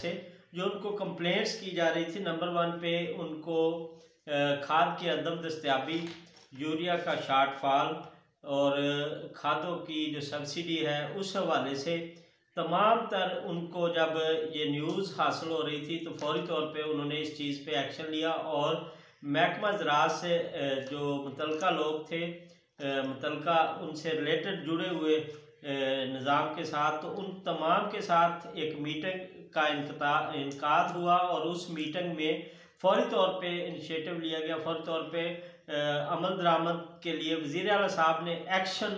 से जो उनको कंप्लेंट्स की जा रही थी नंबर वन पे उनको खाद की अदम दस्तियाबी, यूरिया का शार्ट फॉल और खादों की जो सब्सिडी है, उस हवाले से तमाम तर उनको जब ये न्यूज़ हासिल हो रही थी तो फौरी तौर पे उन्होंने इस चीज़ पे एक्शन लिया और महकमा ज़रात से जो मुतलका लोग थे मुतलका उनसे रिलेटेड जुड़े हुए निज़ाम के साथ तो उन तमाम के साथ एक मीटिंग का इनका हुआ और उस मीटिंग में फौरी तौर पे इनिशिएटिव लिया गया। फौरी तौर पे अमल दरामद के लिए वज़ी अला साहब ने एक्शन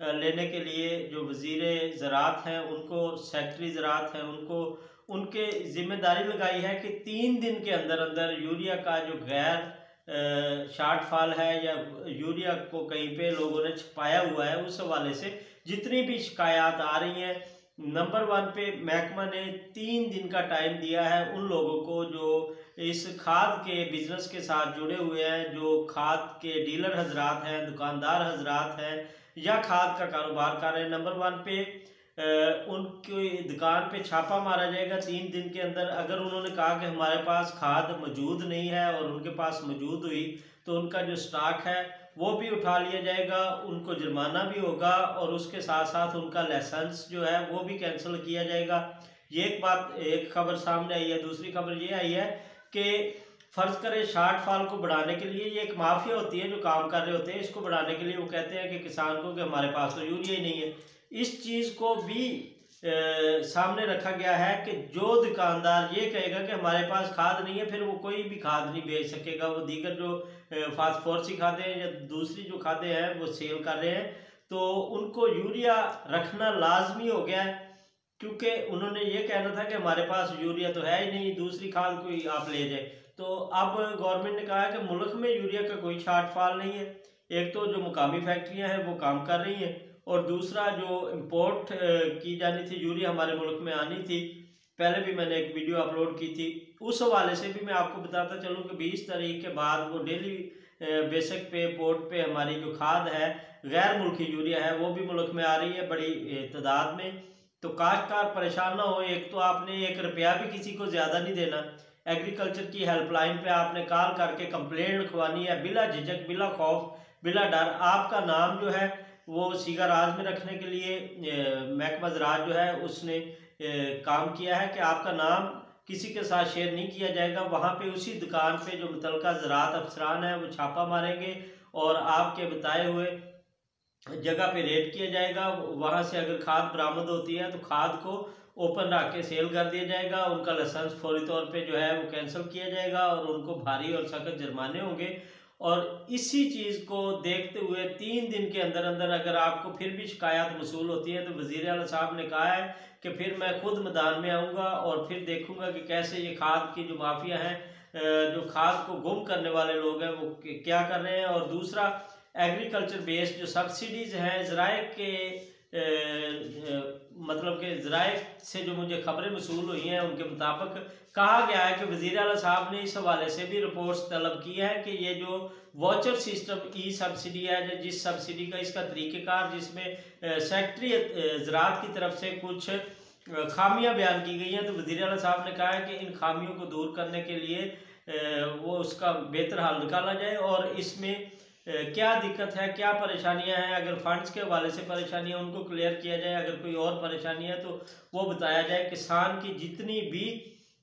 लेने के लिए जो वज़ी ज़रात हैं, उनको सेक्रेटरी ज़रात हैं, उनको, उनके ज़िम्मेदारी लगाई है कि तीन दिन के अंदर अंदर यूरिया का जो गैर शार्ट फॉल है या यूरिया को कहीं पे लोगों ने छपाया हुआ है, उस हवाले से जितनी भी शिकायत आ रही हैं नंबर वन पे महकमा ने तीन दिन का टाइम दिया है उन लोगों को जो इस खाद के बिज़नेस के साथ जुड़े हुए हैं, जो खाद के डीलर हजरात हैं, दुकानदार हजरात हैं, या खाद का कारोबार कर रहे हैं। नंबर वन पे उनकी दुकान पे छापा मारा जाएगा तीन दिन के अंदर। अगर उन्होंने कहा कि हमारे पास खाद मौजूद नहीं है और उनके पास मौजूद हुई तो उनका जो स्टॉक है, वो भी उठा लिया जाएगा, उनको जुर्माना भी होगा और उसके साथ साथ उनका लाइसेंस जो है, वो भी कैंसिल किया जाएगा। ये एक बात, एक खबर सामने आई है, दूसरी खबर ये आई है कि फ़र्ज़ करें शार्ट फॉल को बढ़ाने के लिए ये एक माफिया होती है जो काम कर रहे होते हैं, इसको बढ़ाने के लिए वो कहते हैं कि किसान को कि हमारे पास तो यूरिया ही नहीं है। इस चीज़ को भी ए, सामने रखा गया है कि जो दुकानदार ये कहेगा कि हमारे पास खाद नहीं है फिर वो कोई भी खाद नहीं बेच सकेगा। वो दीगर जो फास्फोरसी खादे हैं या दूसरी जो खादे हैं वो सेल कर रहे हैं। तो उनको यूरिया रखना लाजमी हो गया है क्योंकि उन्होंने ये कहना था कि हमारे पास यूरिया तो है ही नहीं दूसरी खाद कोई आप ले जाए। तो अब गवर्नमेंट ने कहा है कि मुल्क में यूरिया का कोई शार्ट फॉल नहीं है। एक तो जो मुकामी फैक्ट्रियाँ हैं वो काम कर रही हैं। और दूसरा जो इम्पोर्ट की जानी थी यूरिया हमारे मुल्क में आनी थी, पहले भी मैंने एक वीडियो अपलोड की थी, उस हवाले से भी मैं आपको बताता चलूँ कि बीस तारीख के बाद वो डेली बेसिक पे पोर्ट पे हमारी जो खाद है, गैर मुल्की यूरिया है, वो भी मुल्क में आ रही है बड़ी तादाद में। तो काश्तकार परेशान ना हो, एक तो आपने एक रुपया भी किसी को ज़्यादा नहीं देना। एग्रीकल्चर की हेल्पलाइन पे आपने कॉल करके कंप्लेंट लिखवानी है, बिला झिझक, बिला खौफ, बिला डर। आपका नाम जो है वो सीगा राज में रखने के लिए महकमा ज़रात जो है, उसने काम किया है कि आपका नाम किसी के साथ शेयर नहीं किया जाएगा। वहाँ पे उसी दुकान पे जो मुतलका ज़रात अफसरान है, वो छापा मारेंगे और आपके बताए हुए जगह पे रेड किया जाएगा। वहाँ से अगर खाद बरामद होती है तो खाद को ओपन रख के सेल कर दिया जाएगा। उनका लाइसेंस फौरी तौर पे जो है, वो कैंसिल किया जाएगा और उनको भारी और सख्त जुर्माने होंगे। और इसी चीज़ को देखते हुए तीन दिन के अंदर अंदर अगर आपको फिर भी शिकायत वसूल होती है तो वज़ीर अला साहब ने कहा है कि फिर मैं खुद मैदान में आऊँगा और फिर देखूँगा कि कैसे ये खाद की जो माफिया हैं जो खाद को गुम करने वाले लोग हैं, वो क्या कर रहे हैं। और दूसरा, एग्रीकल्चर बेस्ड जो सब्सिडीज़ हैं ज़राए के मतलब कि ज़राए से जो मुझे खबरें वसूल हुई हैं, उनके मुताबिक कहा गया है कि वज़ी अला साहब ने इस हवाले से भी रिपोर्ट्स तलब की है कि ये जो वॉचर सिस्टम ई सब्सिडी है जिस सब्सिडी का इसका तरीक़ेकार, जिसमें सेक्ट्री ज़रात की तरफ़ से कुछ खामियाँ बयान की गई हैं तो वज़ी अला साहब ने कहा है कि इन खामियों को दूर करने के लिए वो उसका बेहतर हल निकाला जाए और इसमें क्या दिक्कत है, क्या परेशानियाँ हैं? अगर फंड्स के हवाले से परेशानियाँ उनको क्लियर किया जाए, अगर कोई और परेशानी है तो वो बताया जाए। किसान की जितनी भी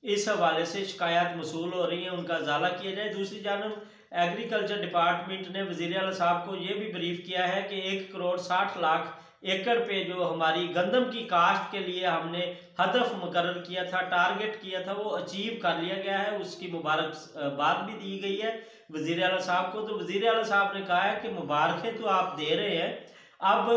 इस हवाले से शिकायत मसूल हो रही हैं, उनका ज़ाला किया जाए। दूसरी जानब एग्रीकल्चर डिपार्टमेंट ने वजी अला साहब को ये भी ब्रीफ किया है कि एक करोड़ साठ लाख एकड़ पे जो हमारी गंदम की काश्त के लिए हमने हदफ मुकर किया था टारगेट किया था, वो अचीव कर लिया गया है। उसकी मुबारकबाद भी दी गई है। वज़ीर अला साहब को तो वज़ीर अला साहब ने कहा है कि मुबारकें तो आप दे रहे हैं। अब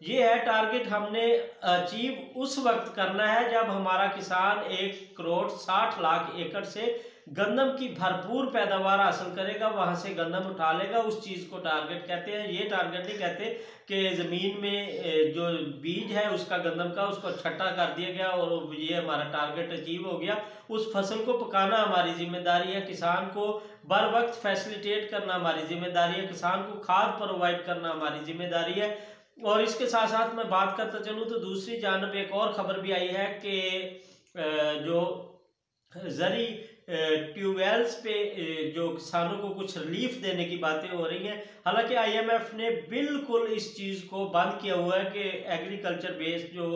ये है टारगेट हमने अचीव उस वक्त करना है जब हमारा किसान एक करोड़ साठ लाख एकड़ से गंदम की भरपूर पैदावार हासिल करेगा, वहाँ से गंदम उठा लेगा। उस चीज़ को टारगेट कहते हैं। ये टारगेट नहीं कहते कि ज़मीन में जो बीज है उसका गंदम का, उसको छट्टा कर दिया गया और ये हमारा टारगेट अचीव हो गया। उस फ़सल को पकाना हमारी ज़िम्मेदारी है। किसान को बर वक्त फैसिलिटेट करना हमारी ज़िम्मेदारी है। किसान को खाद प्रोवाइड करना हमारी ज़िम्मेदारी है। और इसके साथ साथ मैं बात करता चलूँ तो दूसरी जानब एक और खबर भी आई है कि जो जरी ट्यूबवेल्स पे जो किसानों को कुछ रिलीफ देने की बातें हो रही हैं, हालाँकि आईएमएफ ने बिल्कुल इस चीज़ को बंद किया हुआ है कि एग्रीकल्चर बेस्ड जो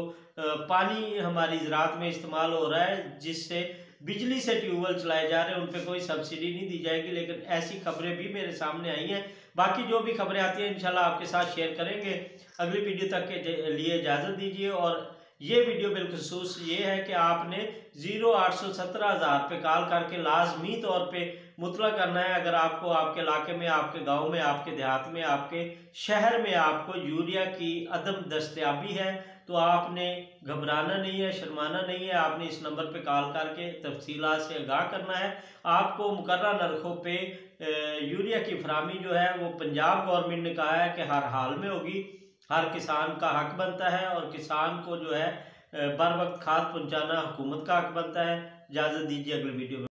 पानी हमारी ज़रात में इस्तेमाल हो रहा है, जिससे बिजली से ट्यूबवेल चलाए जा रहे हैं, उन पर कोई सब्सिडी नहीं दी जाएगी, लेकिन ऐसी खबरें भी मेरे सामने आई हैं बाकी जो भी खबरें आती हैं, इंशाल्लाह आपके साथ शेयर करेंगे। अगली वीडियो तक के लिए इजाज़त दीजिए। और ये वीडियो बिलखसूस ये है कि आपने ज़ीरो आठ सौ सत्रह हज़ार पे कॉल करके लाजमी तौर पे मुतला करना है। अगर आपको आपके इलाके में, आपके गाँव में, आपके देहात में, आपके शहर में आपको यूरिया की अदम दस्तियाबी है तो आपने घबराना नहीं है, शर्माना नहीं है। आपने इस नंबर पे कॉल करके तफसीलात से आगाह करना है। आपको मुकर्रा नरखों पे यूरिया की फरहमी जो है, वो पंजाब गवर्नमेंट ने कहा है कि हर हाल में होगी। हर किसान का हक बनता है और किसान को जो है बर वक्त खाद पहुँचाना हुकूमत का हक बनता है। इजाज़त दीजिए अगले वीडियो में।